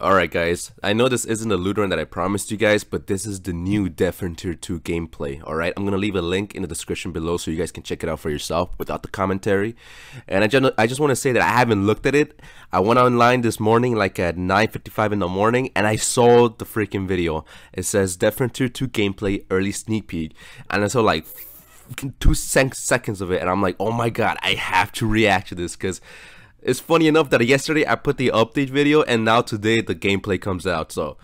Alright guys, I know this isn't the run that I promised you guys, but this is the new Dead Frontier 2 gameplay, alright? I'm gonna leave a link in the description below so you guys can check it out for yourself without the commentary. And I just, I just want to say that I haven't looked at it. I went online this morning like at 9.55 in the morning and I saw the freaking video. It says Dead Frontier 2 gameplay early sneak peek. And I saw like two seconds of it and I'm like, oh my god, I have to react to this because it's funny enough that yesterday I put the update video and now today the gameplay comes out. So,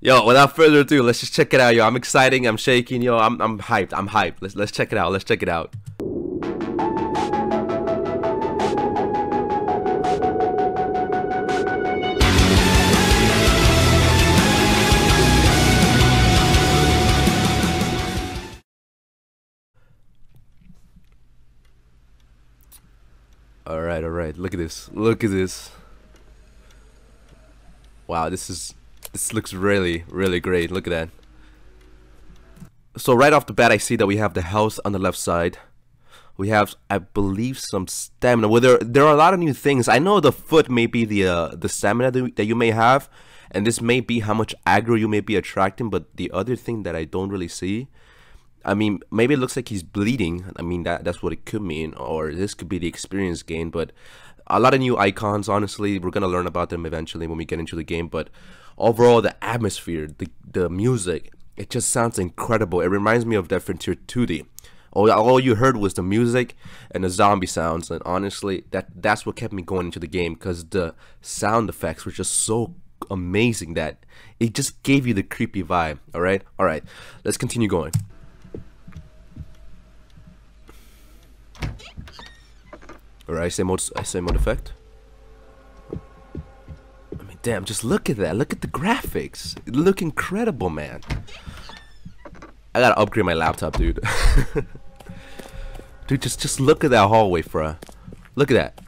yo, without further ado, let's just check it out, yo. I'm excited, I'm shaking, yo. I'm I'm hyped. I'm hyped. Let's let's check it out. Let's check it out. Alright, alright. Look at this. Look at this. Wow, this is this looks really, really great. Look at that. So right off the bat I see that we have the house on the left side. We have, I believe, some stamina. Well, there, there are a lot of new things. I know the foot may be the uh, the stamina that you may have, and this may be how much aggro you may be attracting. But the other thing that I don't really see I mean, maybe it looks like he's bleeding. I mean, that that's what it could mean, or this could be the experience gain. But a lot of new icons. Honestly, we're gonna learn about them eventually when we get into the game. But overall, the atmosphere, the the music, it just sounds incredible. It reminds me of Dead Frontier 2D. All, all you heard was the music and the zombie sounds, and honestly, that that's what kept me going into the game because the sound effects were just so amazing that it just gave you the creepy vibe. All right, all right, let's continue going. Alright, same mode, same mode effect. I mean, damn, just look at that. Look at the graphics. It look incredible, man. I gotta upgrade my laptop, dude. dude, just just look at that hallway, bruh. Look at that.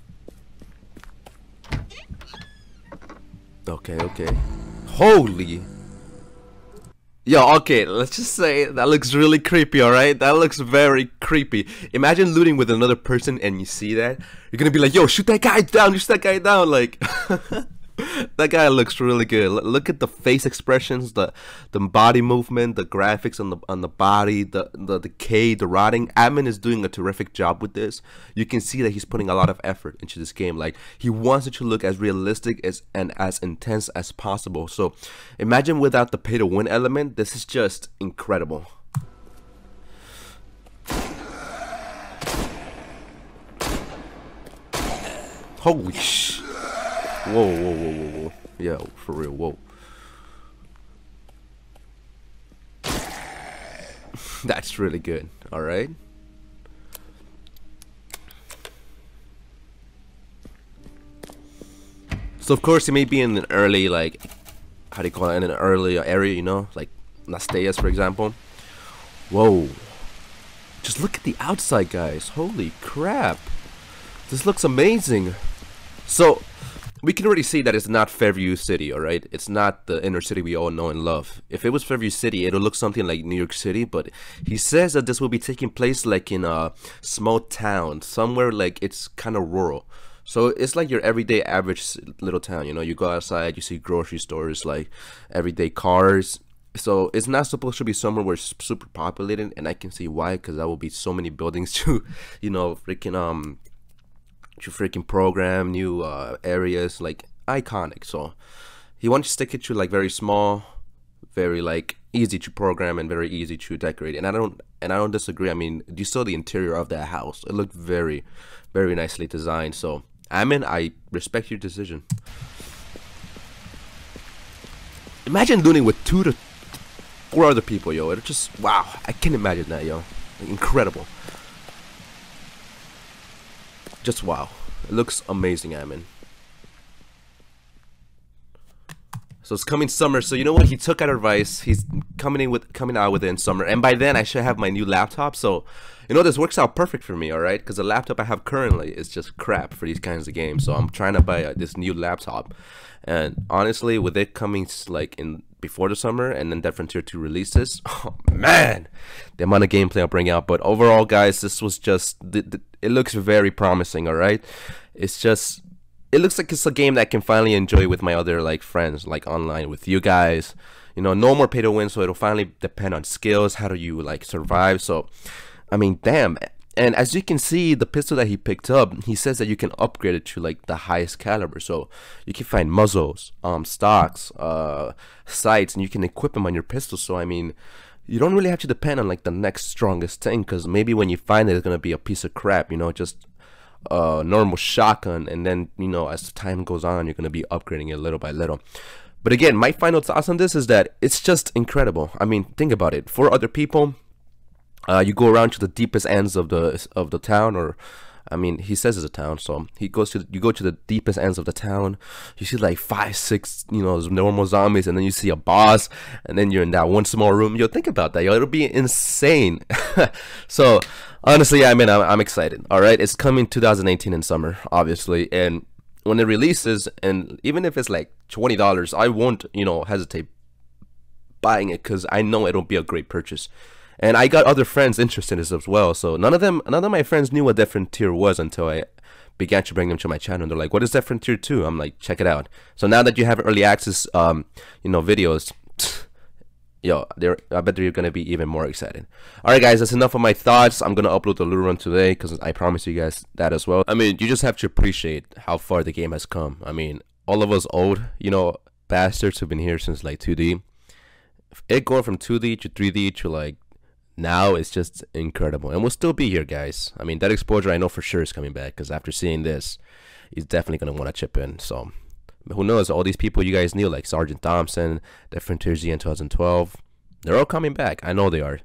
Okay, okay. Holy Yo, okay, let's just say that looks really creepy, alright? That looks very creepy. Imagine looting with another person and you see that. You're gonna be like, yo, shoot that guy down, shoot that guy down, like... that guy looks really good. Look at the face expressions, the the body movement, the graphics on the on the body, the the decay, the rotting. Admin is doing a terrific job with this. You can see that he's putting a lot of effort into this game. Like he wants it to look as realistic as and as intense as possible. So imagine without the pay to win element, this is just incredible. Holy sh! Whoa, whoa, whoa, whoa, whoa. Yeah, for real, whoa. That's really good, alright? So of course it may be in an early, like, how do you call it, in an early area, you know? Like, Las Tejas, for example. Whoa. Just look at the outside, guys. Holy crap. This looks amazing. So, we can already see that it's not Fairview City, all right? It's not the inner city we all know and love. If it was Fairview City, it'll look something like New York City, but he says that this will be taking place like in a small town, somewhere like it's kind of rural. So it's like your everyday average little town, you know, you go outside, you see grocery stores, like everyday cars. So it's not supposed to be somewhere where it's super populated, and I can see why, because that will be so many buildings to, you know, freaking um to freaking program, new uh, areas, like iconic. So he wants to stick it to like very small, very like easy to program and very easy to decorate. And I don't and I don't disagree. I mean, you saw the interior of that house. It looked very, very nicely designed. So I mean, I respect your decision. Imagine doing it with two to four other people, yo. It just wow. I can't imagine that, yo. Incredible. Just wow. It looks amazing, Admin. So it's coming summer. So you know what? He took our advice. He's coming in with coming out within summer, and by then I should have my new laptop. So you know this works out perfect for me. All right, because the laptop I have currently is just crap for these kinds of games. So I'm trying to buy uh, this new laptop, and honestly, with it coming like in before the summer and then Dead Frontier 2 releases, oh man, the amount of gameplay I'll bring out. But overall, guys, this was just, it looks very promising, alright? It's just, it looks like it's a game that I can finally enjoy with my other like friends, like online with you guys. You know, no more pay to win, so it'll finally depend on skills. How do you like survive? So, I mean, damn. And as you can see, the pistol that he picked up, he says that you can upgrade it to like the highest caliber. So you can find muzzles, um, stocks, uh, sights, and you can equip them on your pistol. So I mean, you don't really have to depend on like the next strongest thing, because maybe when you find it, it's gonna be a piece of crap. You know, just a normal shotgun, and then you know as time goes on, you're gonna be upgrading it little by little. But again, my final thoughts on this is that it's just incredible. I mean, think about it. For other people, uh, you go around to the deepest ends of the of the town, or I mean, he says it's a town, so he goes to you go to the deepest ends of the town. You see like five, six, you know, normal zombies, and then you see a boss, and then you're in that one small room. Yo, think about that. Yo, it'll be insane. so honestly, I mean, I'm, I'm excited. All right, it's coming 2018 in summer, obviously, and when it releases, and even if it's like twenty dollars, I won't, you know, hesitate buying it because I know it'll be a great purchase. And I got other friends interested in as well. So none of them, none of my friends knew what Dead Frontier was until I began to bring them to my channel. And they're like, "What is Dead Frontier 2? I'm like, "Check it out." So now that you have early access, um, you know, videos, yo, there, I bet you're gonna be even more excited. All right, guys, that's enough of my thoughts. I'm gonna upload the Looter Run today because I promise you guys that as well. I mean, you just have to appreciate how far the game has come. I mean, all of us old, you know, bastards who've been here since like 2D. It going from 2D to 3D to like now it's just incredible. And we'll still be here, guys. I mean, that exposure I know for sure is coming back because after seeing this, he's definitely going to want to chip in. So, who knows? All these people you guys knew, like Sergeant Thompson, the Frontier Z in 2012, they're all coming back. I know they are.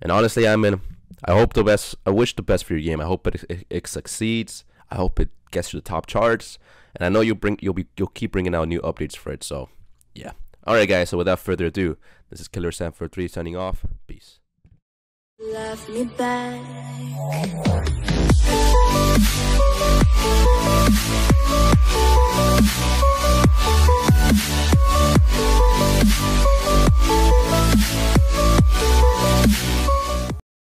And honestly, I mean, I hope the best. I wish the best for your game. I hope it, it, it succeeds. I hope it gets to the top charts. And I know you'll bring you'll be you'll keep bringing out new updates for it. So, yeah. All right, guys. So without further ado, this is Killer Sam for three signing off. Peace. Love me back.